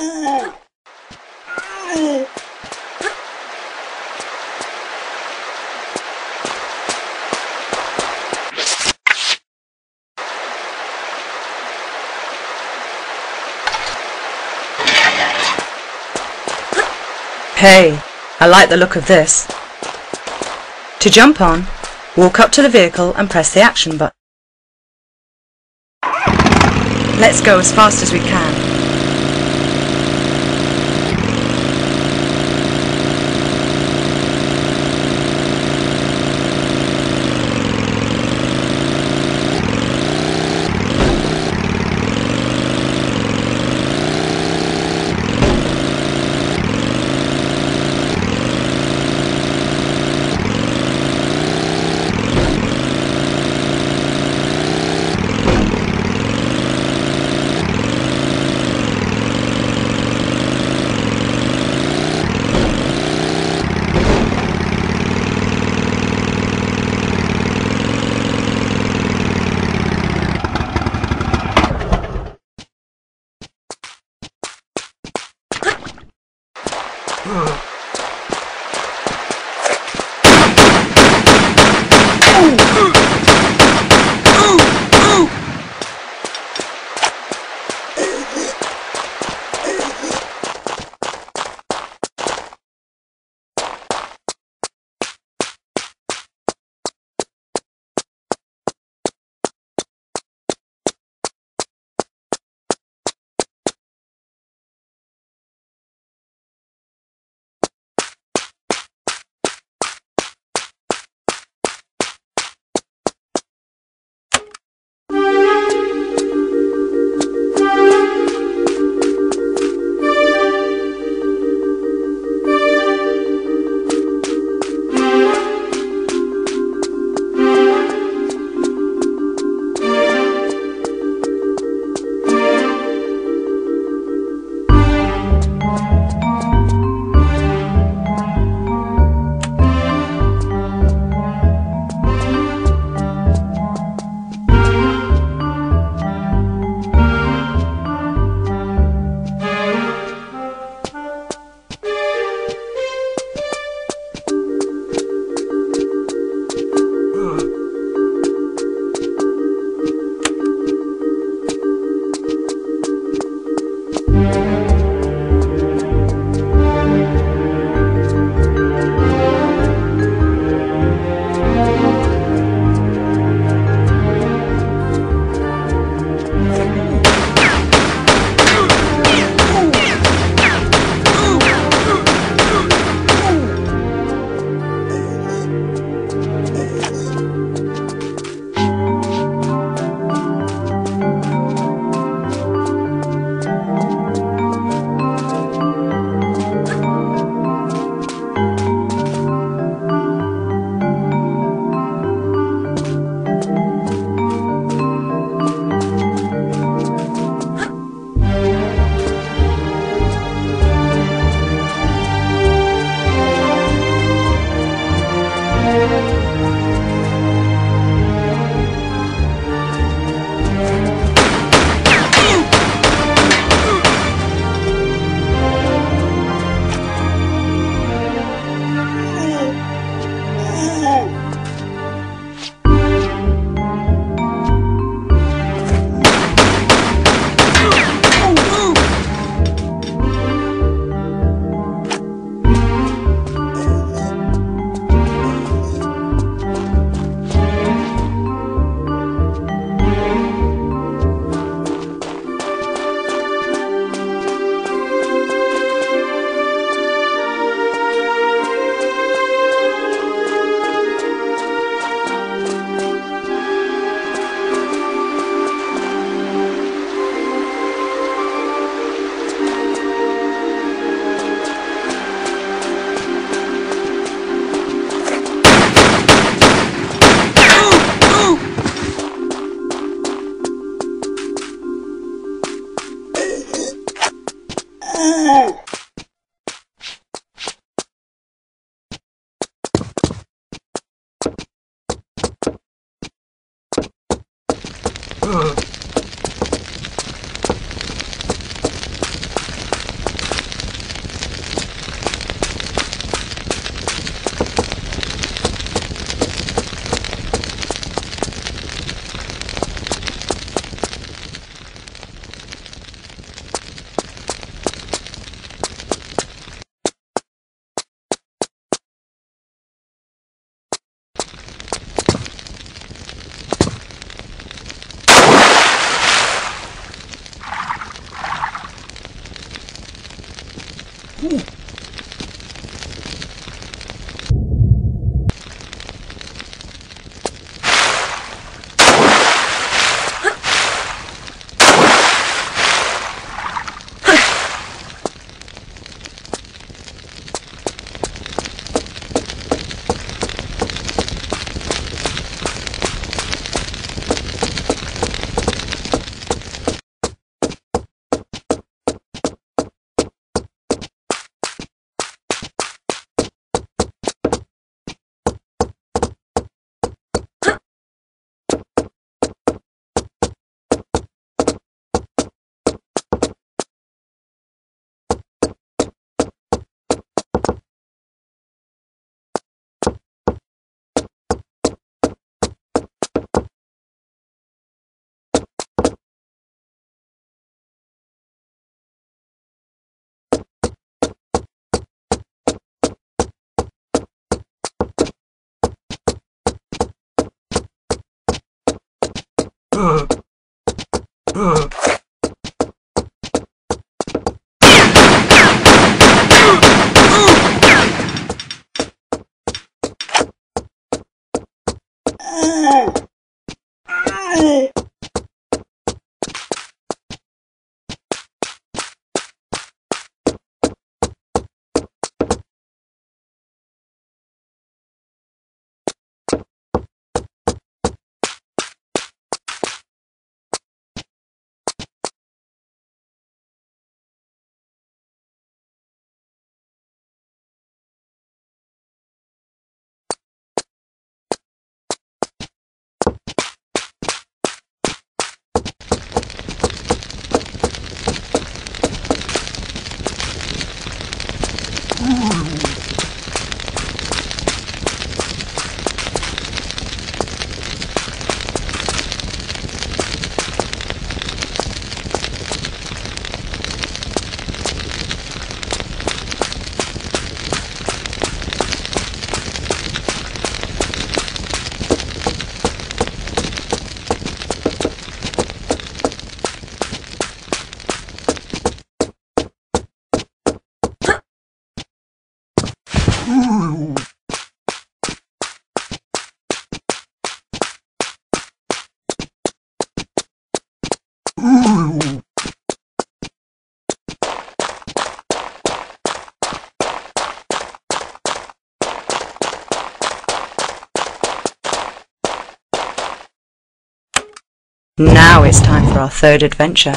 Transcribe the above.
Hey, I like the look of this. To jump on, walk up to the vehicle and press the action button. Let's go as fast as we can. 嗯。Now it's time for our third adventure.